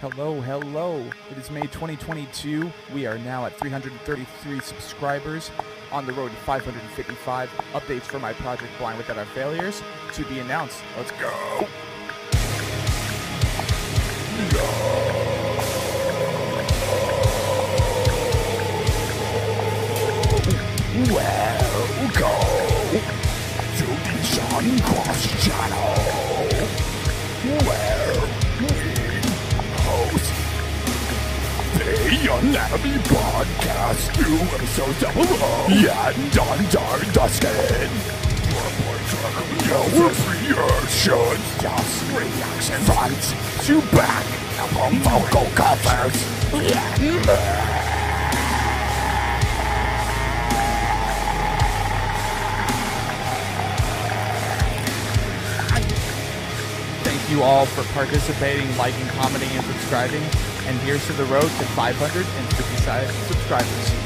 Hello, hello. It is May 2022. We are now at 333 subscribers, on the road to 555. Updates for my project Blind Without Our Failures to be announced. Let's go! Welcome to the Sean Cross Anatomy Podcast, new episodes up and under the skin. Your reactions, just reaction front to back, from vocal covers, more. Thank you all for participating, liking, commenting, and subscribing. And here's to the road to 555 subscribers.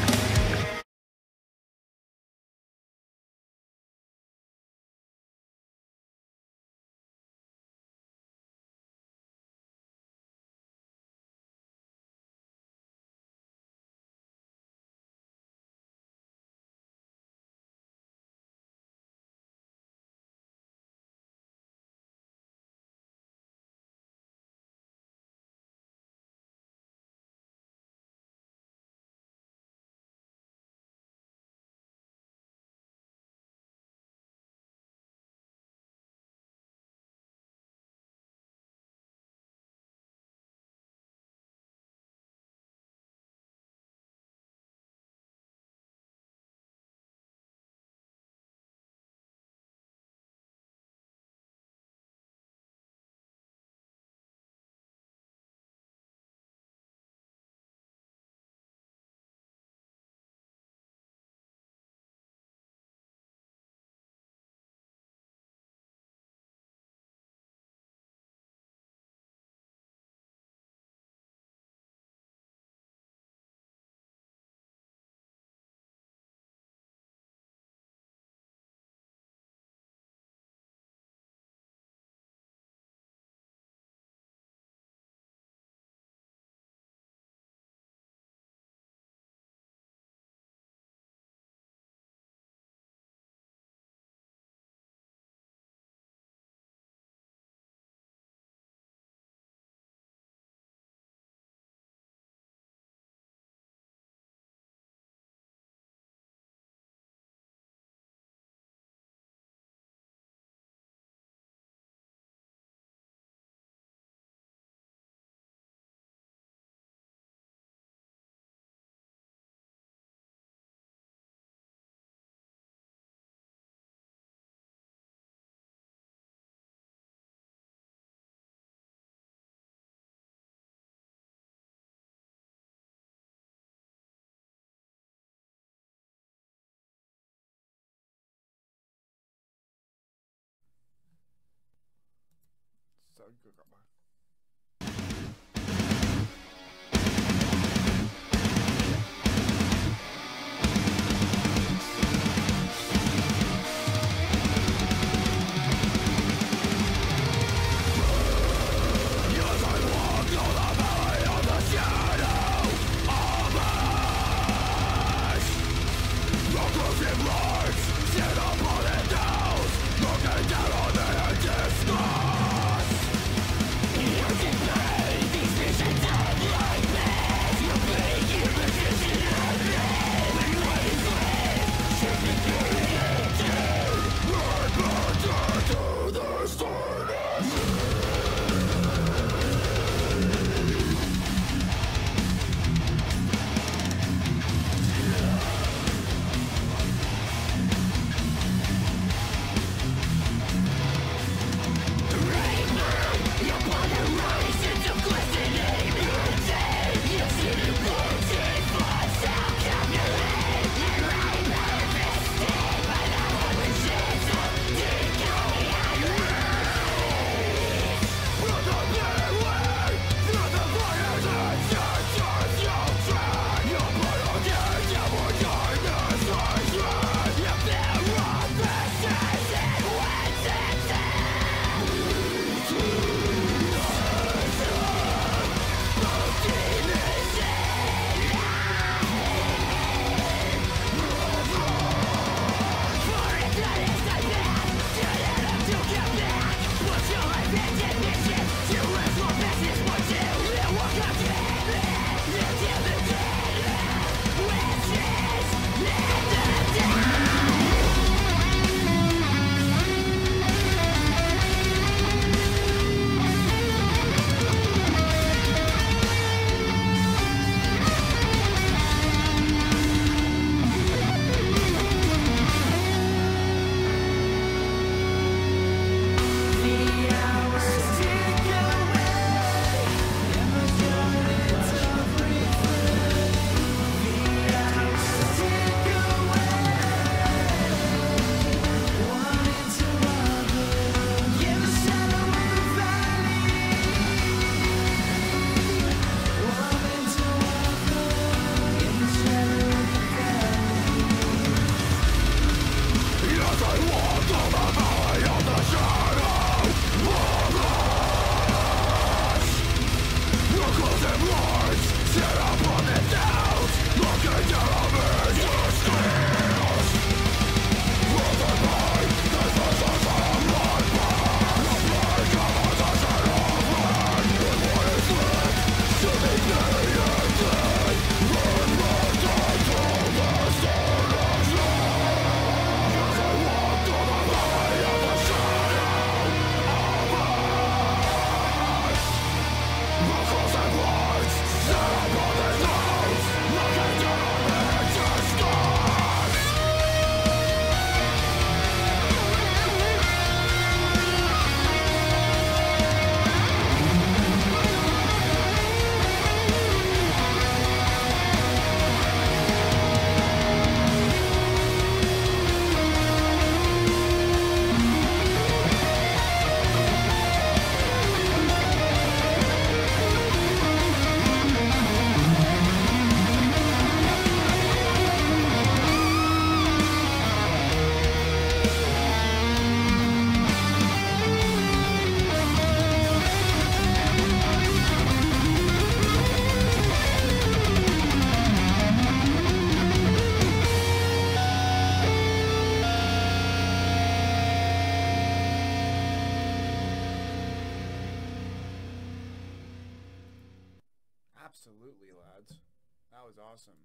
That was awesome.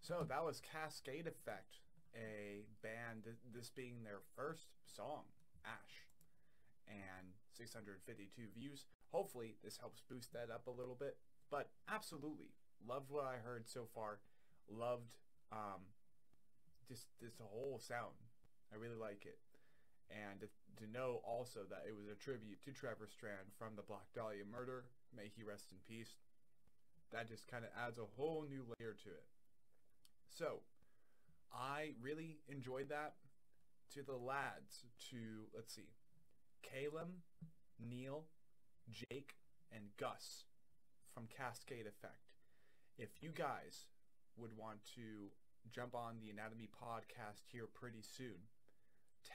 So that was Cascade Effect, a band, th- this being their first song, Ash, and 652 views. Hopefully this helps boost that up a little bit. But absolutely, loved what I heard so far. Loved um, just this whole sound. I really like it. And to, to know also that it was a tribute to Trevor Strnad from the Black Dahlia murder, may he rest in peace, that just kind of adds a whole new layer to it. So, I really enjoyed that. To the lads, to, let's see, Caleb, Neil, Jake, and Gus from Cascade Effect. If you guys would want to jump on the Anatomy podcast here pretty soon,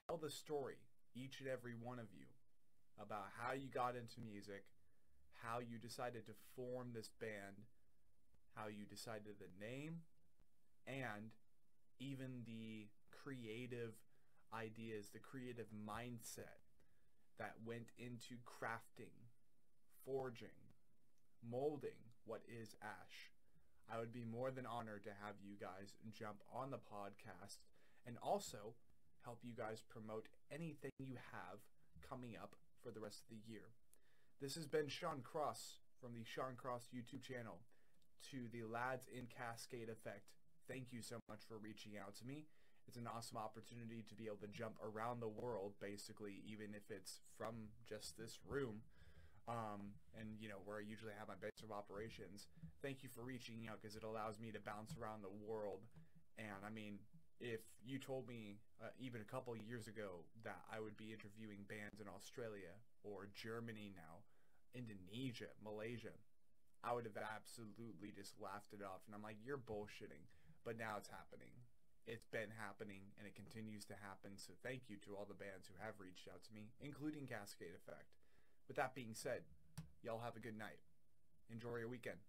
tell the story, each and every one of you, about how you got into music, how you decided to form this band, how you decided the name, and even the creative ideas, the creative mindset that went into crafting, forging, molding what is Ash. I would be more than honored to have you guys jump on the podcast and also help you guys promote anything you have coming up for the rest of the year. This has been Sean Cross from the Sean Cross YouTube channel to the Lads in Cascade Effect. Thank you so much for reaching out to me. It's an awesome opportunity to be able to jump around the world, basically, even if it's from just this room. Um, and you know where I usually have my base of operations. Thank you for reaching out because it allows me to bounce around the world. And I mean, if you told me uh, even a couple years ago that I would be interviewing bands in Australia or Germany now, Indonesia, Malaysia, I would have absolutely just laughed it off. And I'm like, you're bullshitting. But now it's happening. It's been happening and it continues to happen. So thank you to all the bands who have reached out to me, including Cascade Effect. With that being said, y'all have a good night. Enjoy your weekend.